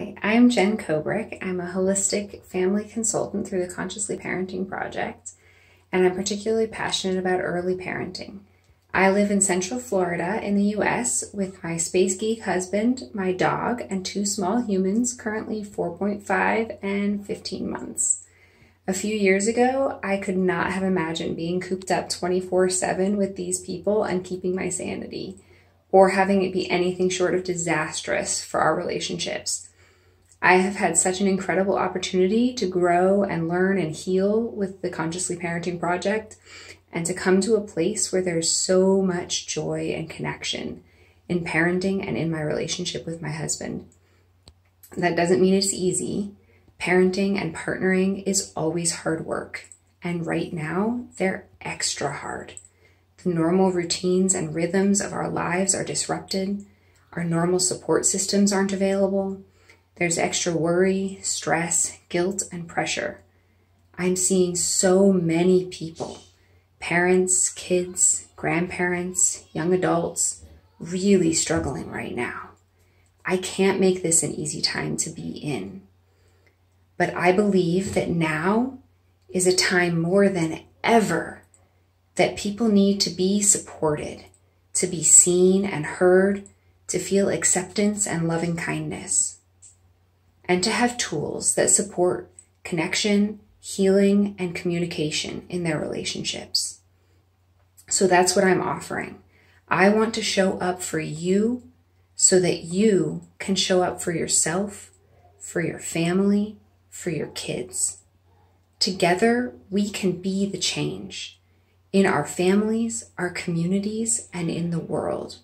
Hi, I'm Jen Kobrick. I'm a holistic family consultant through the Consciously Parenting Project, and I'm particularly passionate about early parenting. I live in Central Florida in the US with my space geek husband, my dog, and two small humans, currently 4.5 and 15 months. A few years ago, I could not have imagined being cooped up 24 7 with these people and keeping my sanity or having it be anything short of disastrous for our relationships. I have had such an incredible opportunity to grow and learn and heal with the Consciously Parenting Project and to come to a place where there's so much joy and connection in parenting and in my relationship with my husband. That doesn't mean it's easy. Parenting and partnering is always hard work. And right now, they're extra hard. The normal routines and rhythms of our lives are disrupted. Our normal support systems aren't available. There's extra worry, stress, guilt, and pressure. I'm seeing so many people parents, kids, grandparents, young adults really struggling right now. I can't make this an easy time to be in. But I believe that now is a time more than ever that people need to be supported, to be seen and heard, to feel acceptance and loving kindness, and to have tools that support connection, healing, and communication in their relationships. So that's what I'm offering. I want to show up for you so that you can show up for yourself, for your family, for your kids. Together, we can be the change in our families, our communities, and in the world.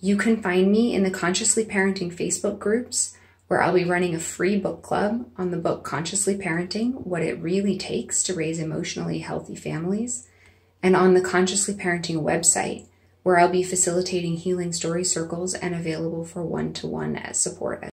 You can find me in the Consciously Parenting Facebook groups, where I'll be running a free book club on the book Consciously Parenting What It Really Takes to Raise Emotionally Healthy Families, and on the Consciously Parenting website, where I'll be facilitating healing story circles and available for one to one as support